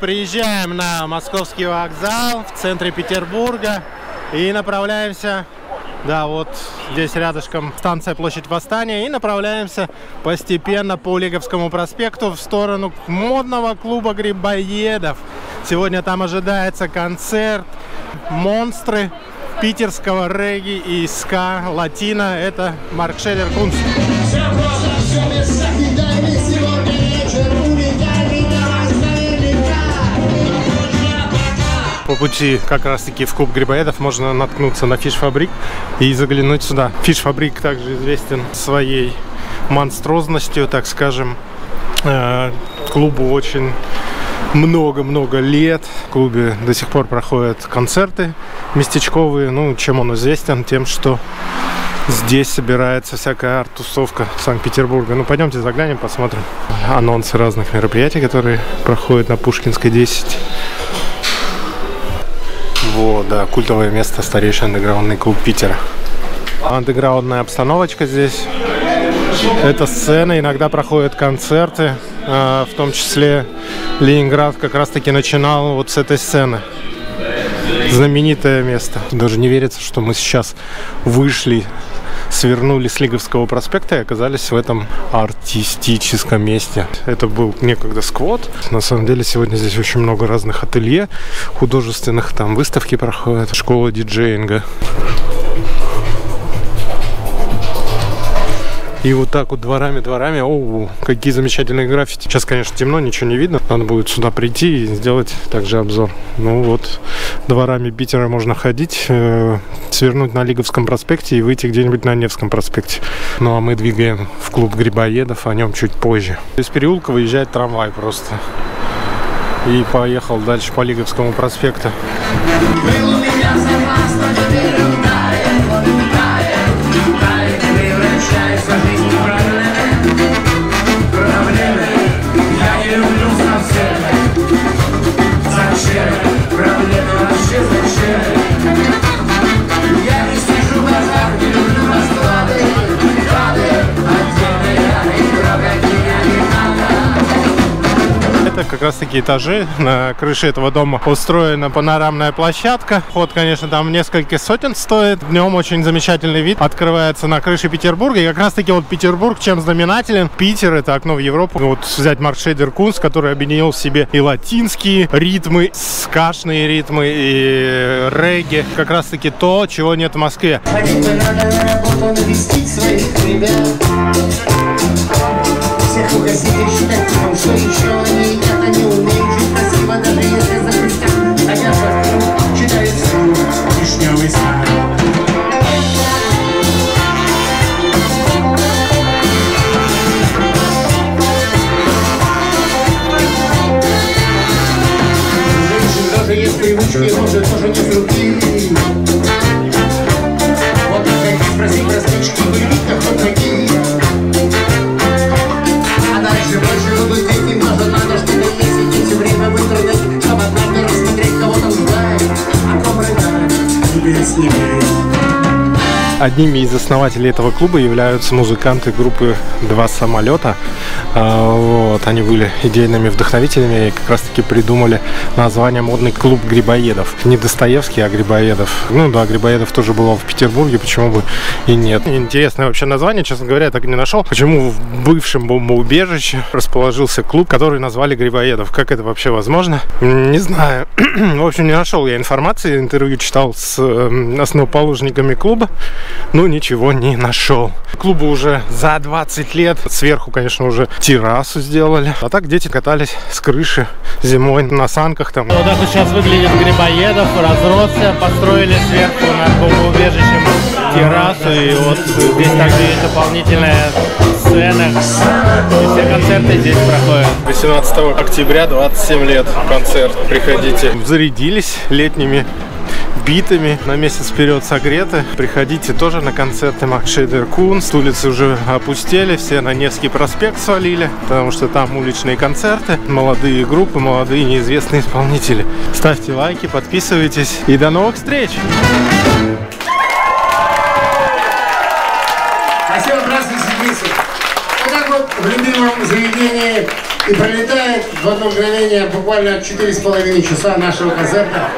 Приезжаем на московский вокзал в центре Петербурга и направляемся, да, вот здесь рядышком станция Площадь Восстания, и направляемся постепенно по Лиговскому проспекту в сторону модного клуба Грибоедов. Сегодня там ожидается концерт «Монстры» питерского регги и ска латина. Это Марк Шеллер Кунст. По пути как раз таки в клуб грибоедов можно наткнуться на фиш-фабрик и заглянуть сюда. Фиш-фабрик также известен своей монстрозностью, так скажем. Э, клубу очень много-много лет. В клубе до сих пор проходят концерты местечковые. Ну, чем он известен? Тем, что здесь собирается всякая арт-тусовка Санкт-Петербурга. Ну, пойдемте заглянем, посмотрим анонсы разных мероприятий, которые проходят на Пушкинской 10. Вот, да, культовое место, старейший андеграундный клуб Питера. Андеграундная обстановочка здесь. Это сцена, иногда проходят концерты, а, в том числе Ленинград как раз-таки начинал вот с этой сцены. Знаменитое место. Даже не верится, что мы сейчас вышли свернули с Лиговского проспекта и оказались в этом артистическом месте. Это был некогда сквот. На самом деле сегодня здесь очень много разных ателье художественных. Там выставки проходят, школа диджеинга. И вот так вот дворами-дворами. О, какие замечательные граффити. Сейчас, конечно, темно, ничего не видно. Надо будет сюда прийти и сделать также обзор. Ну вот, дворами Питера можно ходить, э, свернуть на Лиговском проспекте и выйти где-нибудь на Невском проспекте. Ну а мы двигаем в клуб грибоедов, о нем чуть позже. Из переулка выезжает трамвай просто. И поехал дальше по Лиговскому проспекту. Как раз таки этажи. На крыше этого дома устроена панорамная площадка. Вход, конечно, там несколько сотен стоит. Днем очень замечательный вид. Открывается на крыше Петербурга. И как раз таки вот Петербург чем знаменателен? Питер это окно в Европу. Вот взять Марк Шейдер Кунс, который объединил в себе и латинские ритмы, скашные ритмы, и регги. Как раз таки то, чего нет в Москве. Всех угостить и считать, потому что еще они они умеют жить Одними из основателей этого клуба являются музыканты группы «Два самолета». А, вот, они были идейными вдохновителями и как раз-таки придумали название «Модный клуб грибоедов». Не Достоевский, а Грибоедов. Ну да, Грибоедов тоже был в Петербурге, почему бы и нет. Интересное вообще название, честно говоря, я так и не нашел. Почему в бывшем бомбоубежище расположился клуб, который назвали Грибоедов? Как это вообще возможно? Не знаю. в общем, не нашел я информации, интервью читал с эм, основоположниками клуба но ничего не нашел. Клубу уже за 20 лет. Сверху, конечно, уже террасу сделали. А так дети катались с крыши зимой на санках там. Вот так вот сейчас выглядит Грибоедов, разросся, построили сверху над бомбоубежищем террасу. И вот здесь также есть дополнительная сцена. И все концерты здесь проходят. 18 октября 27 лет концерт. Приходите. Зарядились летними битами, на месяц вперед согреты. Приходите тоже на концерты Макшейдер Кунс. Улицы уже опустели, все на Невский проспект свалили, потому что там уличные концерты, молодые группы, молодые неизвестные исполнители. Ставьте лайки, подписывайтесь и до новых встреч! Спасибо, здравствуйте, Вот так вот в любимом заведении И пролетает в одно мгновение буквально 4,5 часа нашего концерта.